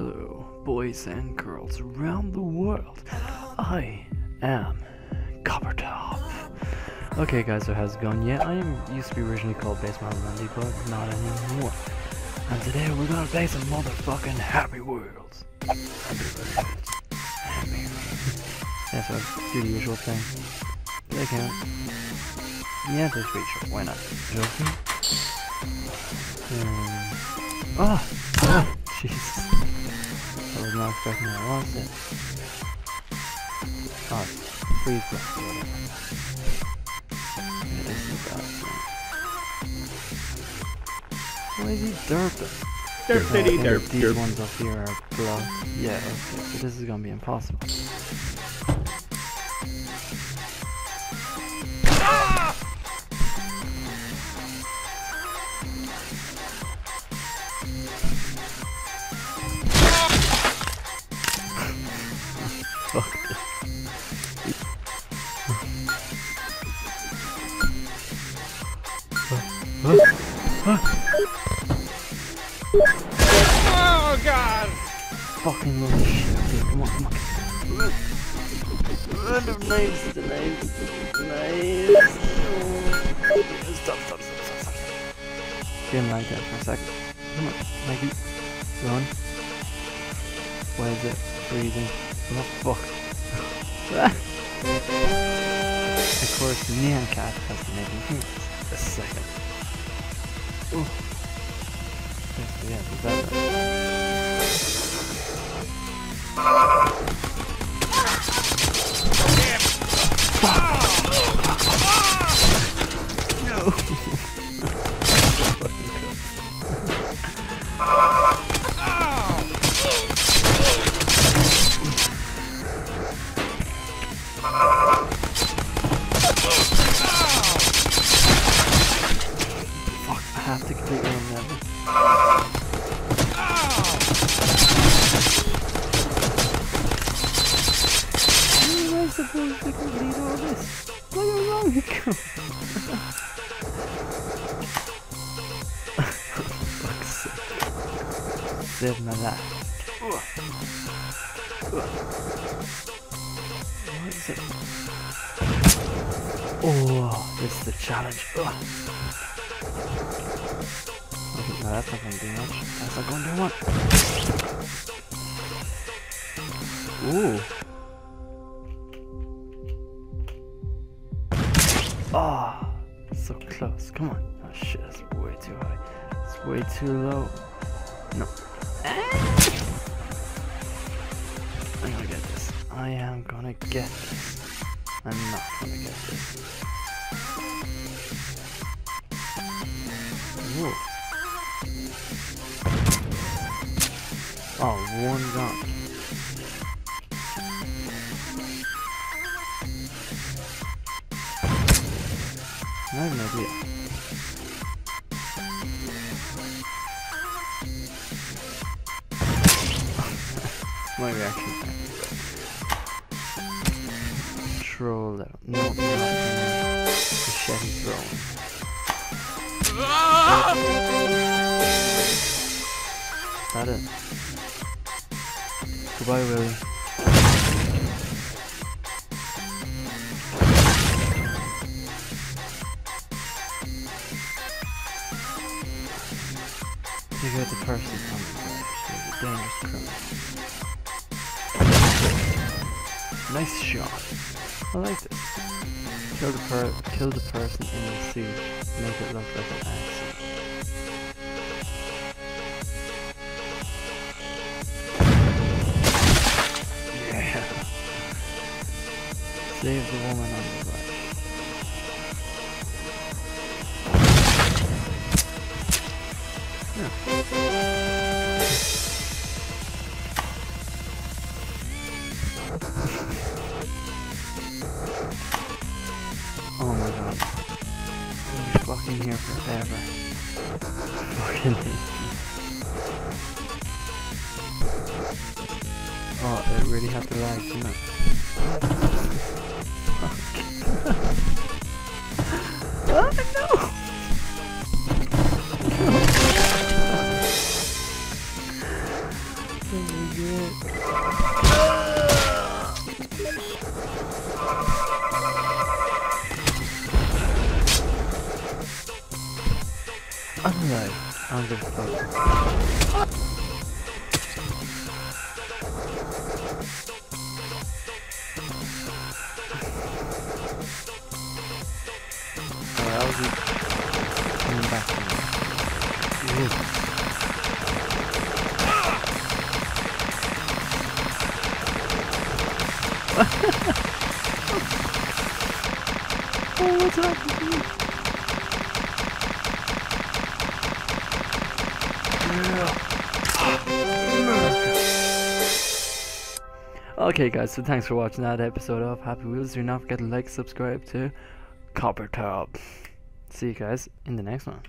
Hello, boys and girls around the world. I am Coppertop. Okay, guys, so how's it going? Yeah, I am used to be originally called Base Model Monday, but not anymore. And today we're gonna play some motherfucking Happy Wheels. Happy Wheels. Happy Wheels. yeah, so do the usual thing. I count? Yeah, that's pretty sure. Why not? Joking? Um! Oh! Jesus. Not expecting that, was it? Oh, freeze block or whatever. Yeah, this is bad. Why is he derping? Derp diddy and derp These derp. ones up here are blocked. Yeah, okay, so this is gonna be impossible. Oh god! Fucking little shit. Come on, come on. Uh, the knives, the knives, the knives. Oh. Stop, stop, stop, stop, stop. Didn't like that for a second. Come on, Mikey. Run. Why is it freezing? Oh, fuck. of course, Neon Cat has make me a second. Oh. Yeah, is Save my life. What is it? Oh, this is the challenge. Ugh. No, that's not gonna do much. That's not gonna do much. Ooh. Oh, so close. Come on. Oh shit, that's way too high. It's way too low. No. I'm gonna get this. I am gonna get this. I'm not gonna get this. Ooh. Oh, one gone. I have no idea. My reaction time. Troll level. No, no, no. Machete throwing. Is that it? Goodbye, Willie. The person dangerous. Nice shot. I like this. Kill the per kill the person in the suit. Make it look like an accident. Yeah. Save the woman on the Oh my god. I'll be fucking here forever. Fucking. Oh, it really had to lag, didn't it? No! Alright, I don't give a fuck. I'll be coming back. Ooh. Oh, what's happening? Okay guys, so thanks for watching that episode of Happy Wheels. Do not forget to like, subscribe to Copper Top. See you guys in the next one.